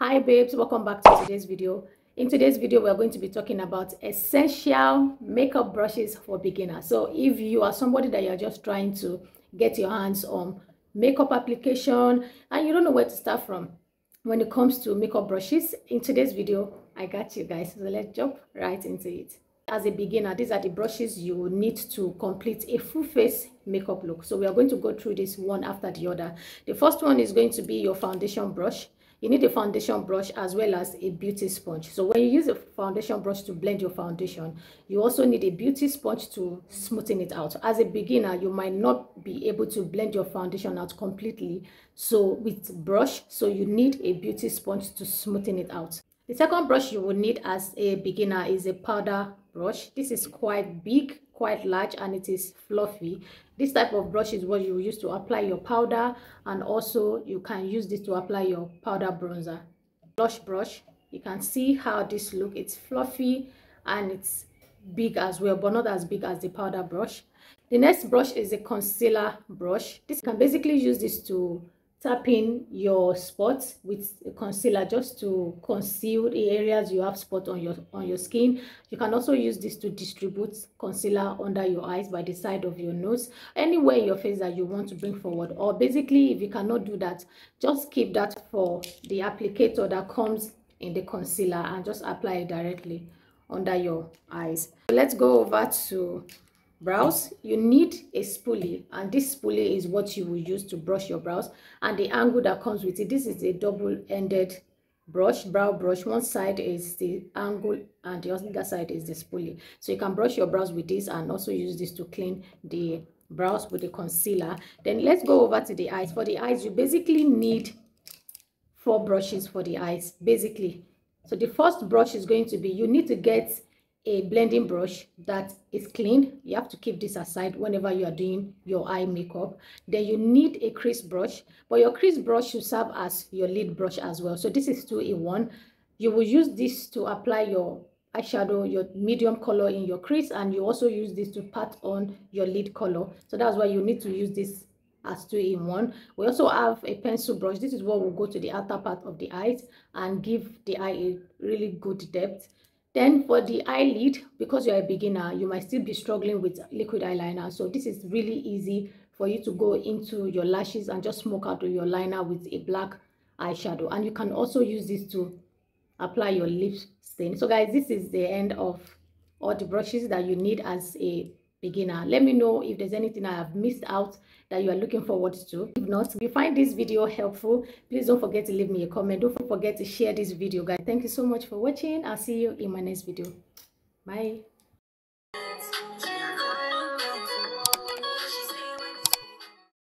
hi babes. Welcome back to today's video. In today's video we're going to be talking about essential makeup brushes for beginners. So if you are somebody that you're just trying to get your hands on makeup application and you don't know where to start from when it comes to makeup brushes in today's video i got you guys. So let's jump right into it. As a beginner these are the brushes you need to complete a full face makeup look. So we are going to go through this one after the other. The first one is going to be your foundation brush you need a foundation brush as well as a beauty sponge. So when you use a foundation brush to blend your foundation you also need a beauty sponge to smoothen it out. As a beginner you might not be able to blend your foundation out completely so with brush. So you need a beauty sponge to smoothen it out the second brush you will need as a beginner is a powder brush. This is quite big quite large and it is fluffy. This type of brush is what you use to apply your powder and also you can use this to apply your powder bronzer. Blush brush you can see how this look. It's fluffy and it's big as well but not as big as the powder brush. The next brush is a concealer brush. This can basically use this to tap in your spots with concealer just to conceal the areas you have spot on your on your skin. You can also use this to distribute concealer under your eyes by the side of your nose anywhere in your face that you want to bring forward. Or basically if you cannot do that just keep that for the applicator that comes in the concealer and just apply it directly under your eyes. Let's go over to brows you need a spoolie and this spoolie is what you will use to brush your brows and the angle that comes with it this is a double-ended brush brow brush. One side is the angle and the other side is the spoolie. So you can brush your brows with this and also use this to clean the brows with the concealer. Then let's go over to the eyes. For the eyes you basically need four brushes for the eyes basically. So the first brush is going to be you need to get a blending brush that is clean. You have to keep this aside whenever you are doing your eye makeup. Then you need a crease brush but your crease brush should serve as your lid brush as well. So this is two in one. You will use this to apply your eyeshadow your medium color in your crease and you also use this to pat on your lid color. So that's why you need to use this as two in one. We also have a pencil brush. This is what will go to the outer part of the eyes and give the eye a really good depth then for the eyelid, because you're a beginner, you might still be struggling with liquid eyeliner. So this is really easy for you to go into your lashes and just smoke out your liner with a black eyeshadow. And you can also use this to apply your lip stain. So guys, this is the end of all the brushes that you need as a beginner. Let me know if there's anything i have missed out that you are looking forward to. If not if you find this video helpful please don't forget to leave me a comment. Don't forget to share this video guys. Thank you so much for watching. I'll see you in my next video. Bye